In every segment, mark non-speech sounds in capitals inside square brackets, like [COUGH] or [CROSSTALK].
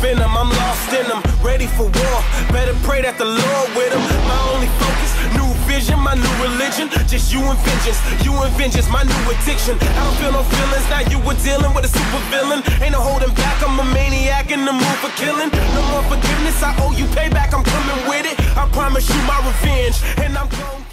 venom. I'm lost in them, ready for war. Better pray that the Lord with them. My only focus, new vision, my new religion. Just you and vengeance, you and vengeance, my new addiction. I don't feel no feelings, now you were dealing with a super villain. Ain't no holding back, I'm a maniac in the mood for killing. No more forgiveness, I owe you payback, I'm coming with it. I promise you my revenge, and I'm going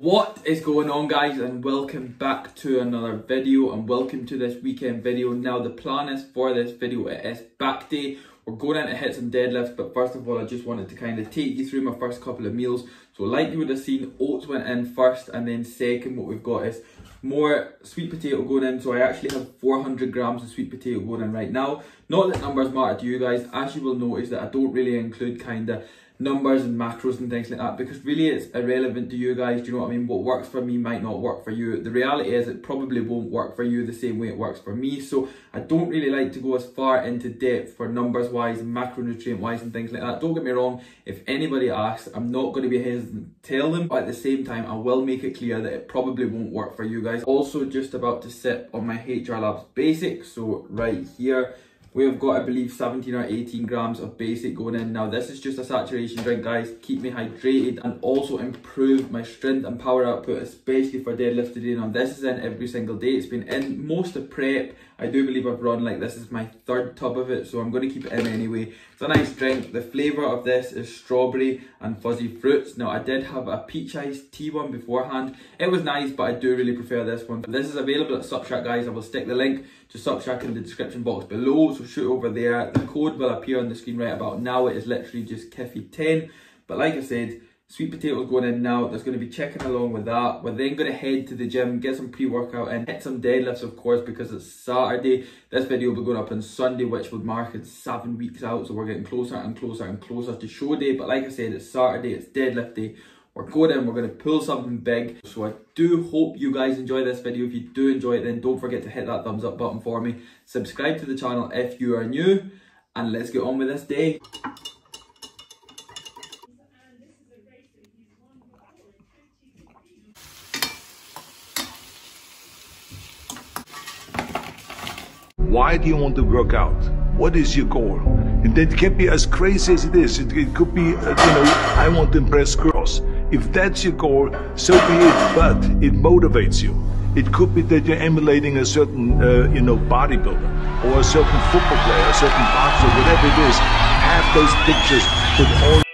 What is going on guys and welcome back to another video and welcome to this weekend video. Now the plan is for this video it is back day. We're going in to hit some deadlifts but first of all I just wanted to kind of take you through my first couple of meals. So like you would have seen oats went in first and then second what we've got is more sweet potato going in. So I actually have 400 grams of sweet potato going in right now. Not that numbers matter to you guys as you will notice that I don't really include kind of numbers and macros and things like that because really it's irrelevant to you guys. Do you know what I mean? What works for me might not work for you. The reality is it probably won't work for you the same way it works for me. So I don't really like to go as far into depth for numbers wise macronutrient wise and things like that. Don't get me wrong. If anybody asks, I'm not going to be hesitant to tell them. But at the same time, I will make it clear that it probably won't work for you guys. Also just about to sit on my HR Labs basic. So right here We've got, I believe, 17 or 18 grams of basic going in. Now, this is just a saturation drink, guys. Keep me hydrated and also improve my strength and power output, especially for deadlift today. Now, this is in every single day. It's been in most of prep. I do believe I've run like this is my third tub of it, so I'm going to keep it in anyway. It's a nice drink. The flavour of this is strawberry and fuzzy fruits. Now, I did have a peach iced tea one beforehand. It was nice, but I do really prefer this one. This is available at Supp Shack, guys. I will stick the link to Supp Shack in the description box below, so shoot over there. The code will appear on the screen right about now. It is literally just KHIFIE10. But like I said, sweet potatoes going in now. There's going to be chicken along with that. We're then going to head to the gym, get some pre-workout and hit some deadlifts, of course, because it's Saturday. This video will be going up on Sunday, which would mark it seven weeks out. So we're getting closer and closer and closer to show day. But like I said, it's Saturday, it's deadlift day. We're going in, we're going to pull something big. So I do hope you guys enjoy this video. If you do enjoy it, then don't forget to hit that thumbs up button for me. Subscribe to the channel if you are new. And let's get on with this day. Why do you want to work out? What is your goal? And that can be as crazy as it is. It, it could be, uh, you know, I want to impress girls. If that's your goal, so be it. But it motivates you. It could be that you're emulating a certain, uh, you know, bodybuilder or a certain football player, a certain boxer, whatever it is. Have those pictures with all.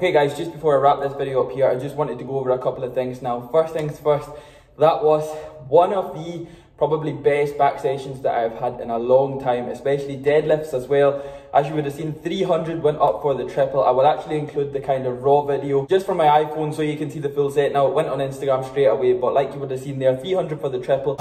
Okay guys, just before I wrap this video up here, I just wanted to go over a couple of things now. First things first, that was one of the probably best back sessions that I've had in a long time, especially deadlifts as well. As you would have seen, 300 went up for the triple. I will actually include the kind of raw video just from my iPhone so you can see the full set. Now, it went on Instagram straight away, but like you would have seen there, 300 for the triple.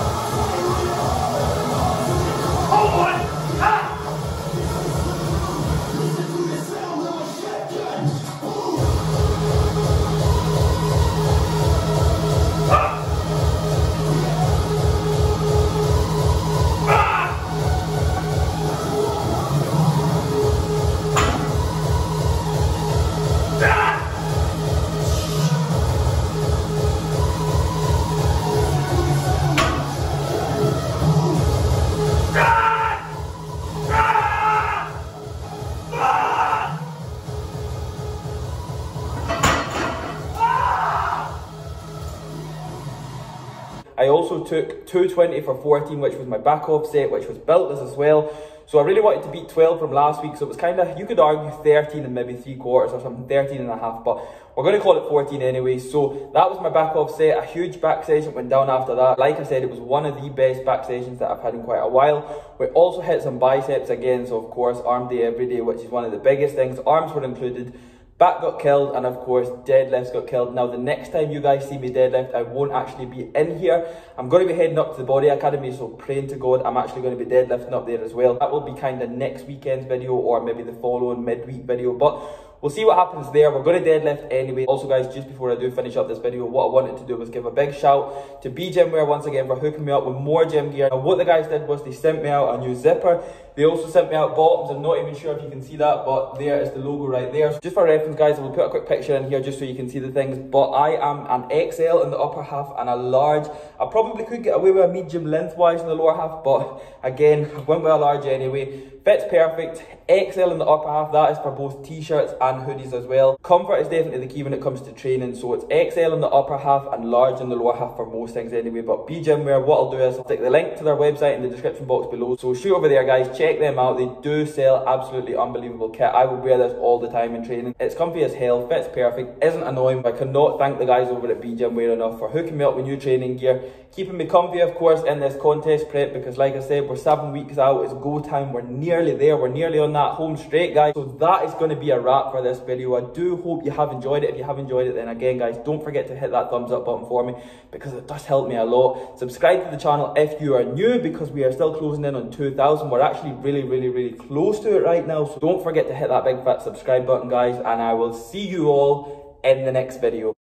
Also took 220 for 14, which was my back off set, which was beltless as well. So I really wanted to beat 12 from last week. So it was kind of, you could argue 13 and maybe three quarters or something, 13 and a half, but we're going to call it 14 anyway. So that was my back off set. A huge back session went down after that. Like I said, it was one of the best back sessions that I've had in quite a while. We also hit some biceps again. So of course, arm day every day, which is one of the biggest things. Arms were included. Back got killed, and of course, deadlifts got killed. Now, the next time you guys see me deadlift, I won't actually be in here. I'm going to be heading up to the Body Academy, so praying to God, I'm actually going to be deadlifting up there as well. That will be kind of next weekend's video or maybe the following midweek video. But We'll see what happens there. We're going to deadlift anyway. Also, guys, just before I do finish up this video, what I wanted to do was give a big shout to B Gymwear once again for hooking me up with more gym gear. And what the guys did was they sent me out a new zipper. They also sent me out bottoms. I'm not even sure if you can see that, but there is the logo right there. So just for reference, guys, I will put a quick picture in here just so you can see the things. But I am an XL in the upper half and a large. I probably could get away with a medium lengthwise in the lower half, but again, I [LAUGHS] went with a large anyway. Fits perfect. XL in the upper half, that is for both t-shirts and hoodies as well. Comfort is definitely the key when it comes to training, so it's XL in the upper half and large in the lower half for most things anyway. But B Gymwear, what I'll do is I'll stick the link to their website in the description box below. So shoot over there guys, check them out. They do sell absolutely unbelievable kit. I would wear this all the time in training. It's comfy as hell, fits perfect, isn't annoying. I cannot thank the guys over at B Gymwear enough for hooking me up with new training gear, keeping me comfy of course in this contest prep because like I said, we're seven weeks out, it's go time, we're nearly there, we're nearly on that home straight guys. So that is going to be a wrap for this video. I do hope you have enjoyed it. If you have enjoyed it, then again, guys, don't forget to hit that thumbs up button for me because it does help me a lot. Subscribe to the channel if you are new because we are still closing in on 2,000. We're actually really, really, really close to it right now. So don't forget to hit that big fat subscribe button, guys, and I will see you all in the next video.